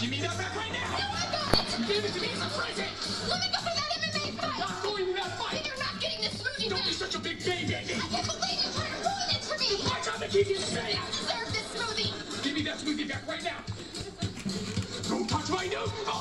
Give me that back right now! No. I got it. Give it to me as a present. Let me go for that MMA fight. Not going to that Then you're not getting this smoothie Don't be such a big baby. I can't believe you're trying to ruin it for me. My job to keep you You safe. don't deserve this smoothie. Give me that smoothie back right now. Don't touch my nose!